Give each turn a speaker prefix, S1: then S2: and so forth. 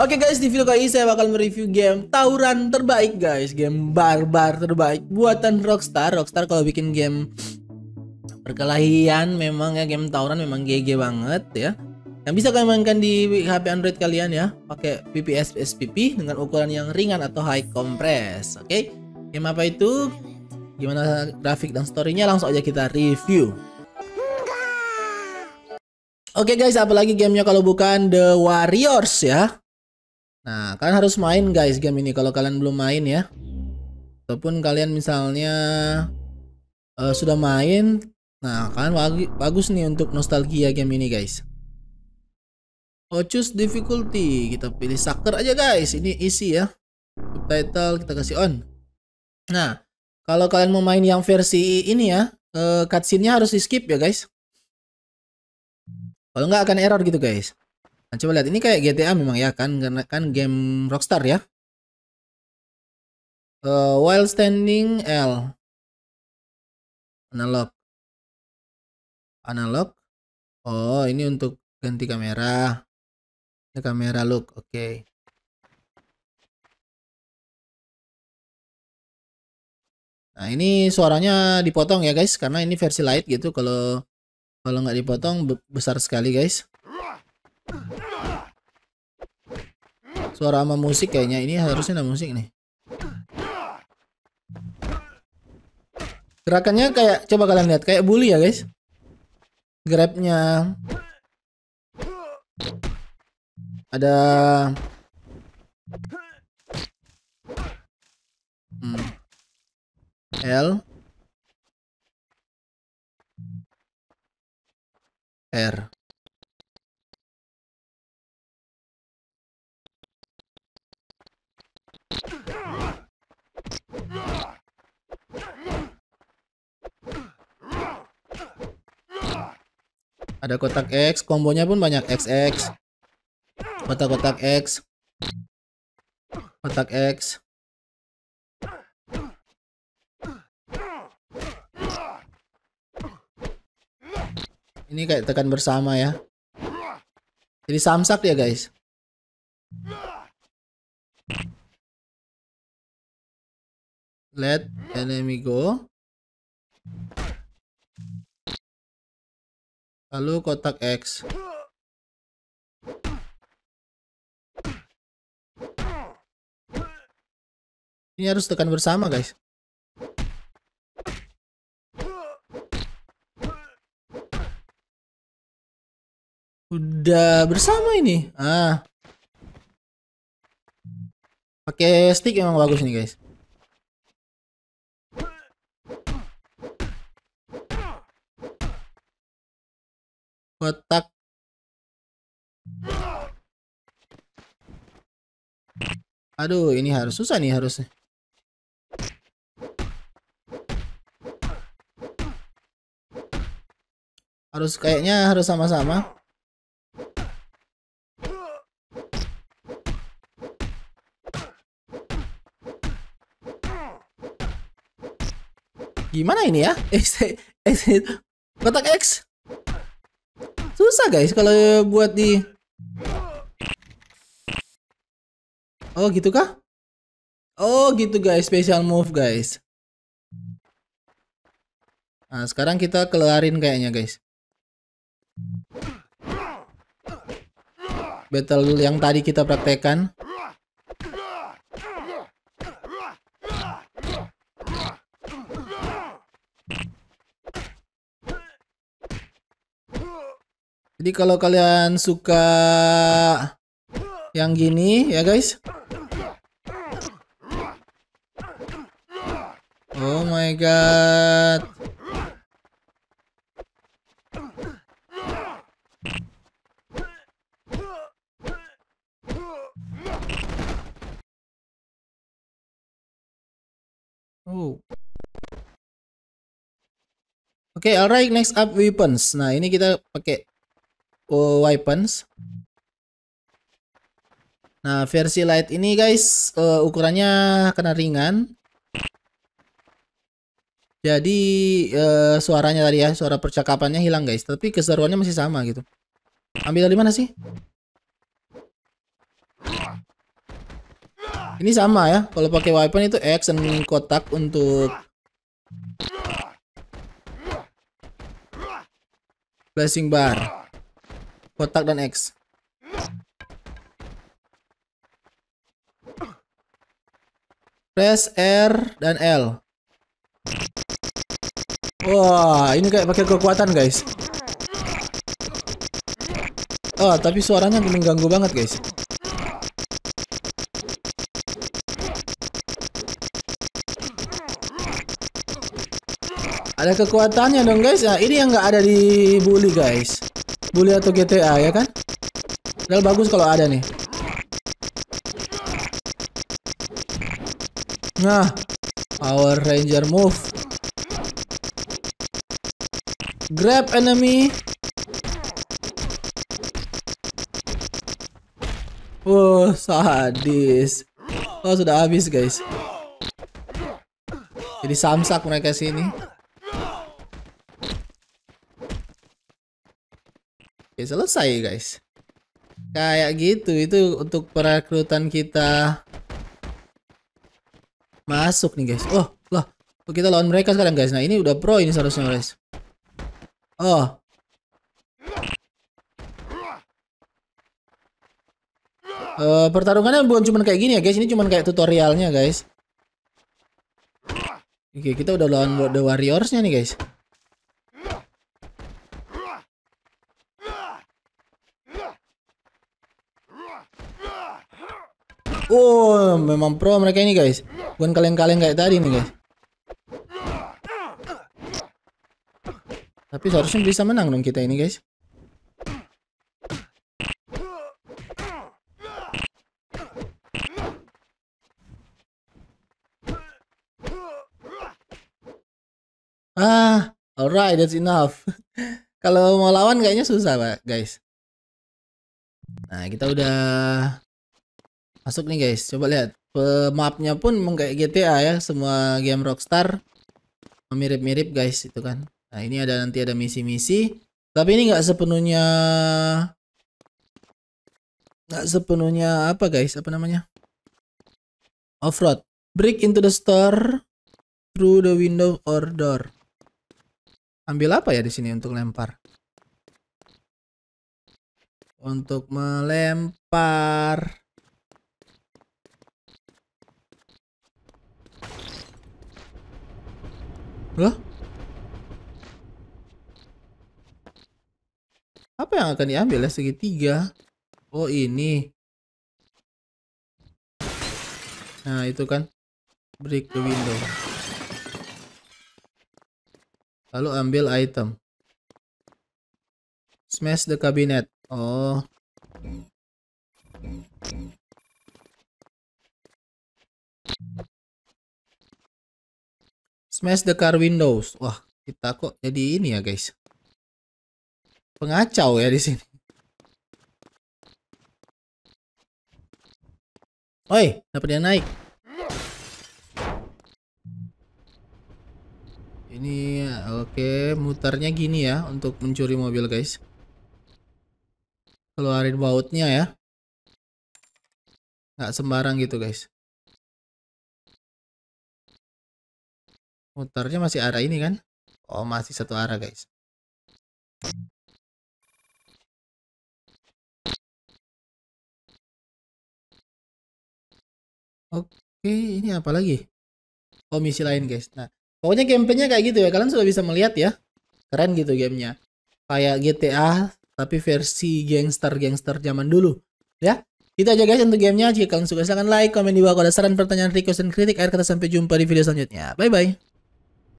S1: Oke guys, di video kali ini saya bakal mereview game tawuran terbaik guys. Game barbar terbaik buatan Rockstar. Rockstar kalau bikin game perkelahian memang ya game tawuran memang GG banget ya. Yang bisa kalian mainkan di HP Android kalian ya. Pakai PPS SPP dengan ukuran yang ringan atau high compress oke? Game apa itu gimana grafik dan storynya langsung aja kita review Oke guys, apalagi gamenya kalau bukan The Warriors ya. Nah, kalian harus main guys game ini kalau kalian belum main ya. Ataupun kalian misalnya uh, sudah main, nah kalian bag bagus nih untuk nostalgia game ini guys. Oh choose difficulty, kita pilih sucker aja guys. Ini easy ya. Subtitle kita kasih on. Nah, kalau kalian mau main yang versi ini ya, uh, cutscene-nya harus di skip ya guys. Kalau nggak akan error gitu guys. Nah, coba lihat ini kayak GTA memang ya kan karena kan game Rockstar ya. Uh, while standing L analog analog oh ini untuk ganti kamera ini kamera look oke okay. Nah ini suaranya dipotong ya guys karena ini versi light gitu kalau kalau nggak dipotong besar sekali guys. Suara sama musik kayaknya ini harusnya ada musik nih. Gerakannya kayak coba kalian lihat kayak bully ya guys. Grabnya ada hmm. L R Ada kotak X, kombonya pun banyak XX. Kotak-kotak X. Kotak X. Ini kayak tekan bersama ya. Jadi samsak ya guys. Let enemy go. Lalu kotak X. Ini harus tekan bersama guys. Udah bersama ini. Ah. Pakai stick emang bagus nih, guys. Kotak. Aduh, ini harus susah nih harusnya. Harus kayaknya harus sama-sama. Gimana ini ya? Kotak X. Susah guys kalau buat di Oh gitu kah? Oh gitu guys, special move guys. Nah sekarang kita kelarin kayaknya guys. Battle yang tadi kita praktekkan. Jadi kalau kalian suka yang gini ya guys. Oh my god. Oh. Oke, okay, alright, next up weapons. Nah, ini kita pakai weapons. Nah, versi light ini guys, uh, ukurannya kena ringan. Jadi eh, suaranya tadi ya, suara percakapannya hilang guys, tapi keseruannya masih sama gitu. Ambil dari mana sih? Ini sama ya, kalau pakai weapon itu X dan kotak untuk flashing bar. Kotak dan X. Press R dan L. Wah, ini kayak pakai kekuatan, guys. Oh, tapi suaranya mengganggu banget, guys. Ada kekuatannya dong, guys. Nah, ini yang nggak ada di Bully, guys. Bully atau GTA, ya kan? Padahal bagus kalau ada nih. Nah, Power Ranger move. Grab enemy. Oh, sadis. Oh, sudah habis, guys. Jadi samsak mereka sini. Selesai, guys. Kayak gitu, itu untuk perekrutan kita masuk nih, guys. Oh, lah. Kita lawan mereka sekarang, guys. Nah, ini udah pro ini seharusnya, guys. Oh. Uh, pertarungannya bukan cuma kayak gini ya guys, ini cuma kayak tutorialnya guys. Oke, kita udah lawan The Warriors-nya nih guys. Oh, memang pro mereka ini guys. Bukan kalian-kalian kayak tadi nih guys. Tapi seharusnya bisa menang dong kita ini guys. Ah, alright, that's enough. Kalau mau lawan kayaknya susah, Pak, guys. Nah, kita udah masuk nih, guys. Coba lihat. Mapnya pun memang kayak GTA ya, semua game Rockstar mirip-mirip, guys, itu kan. Nah, ini ada nanti ada misi-misi. Tapi ini nggak sepenuhnya nggak sepenuhnya apa, guys? Apa namanya? Off-road. Break into the store through the window or door. Ambil apa ya di sini untuk lempar? Untuk melempar. Loh? Apa yang akan diambil ya segitiga? Oh ini. Nah itu kan. Break the window. Lalu ambil item. Smash the cabinet. Oh. Smash the car windows. Wah, kita kok jadi ini ya, guys. Pengacau ya di sini. Oi, dapat yang naik. Ini oke, okay, mutarnya gini ya untuk mencuri mobil, guys. Keluarin bautnya ya. Nggak sembarang gitu, guys. Mutarnya masih arah ini kan? Oh, masih satu arah, guys. Oke, ini apa lagi? Oh, misi lain, guys. Nah, Pokoknya gameplaynya kayak gitu ya. Kalian sudah bisa melihat ya. Keren gitu gamenya. Kayak GTA tapi versi gangster-gangster zaman dulu. Ya. Itu aja guys untuk gamenya. Jika kalian suka silahkan like, komen di bawah. Kalau ada saran, pertanyaan, request, dan kritik. Akhir kata sampai jumpa di video selanjutnya. Bye-bye.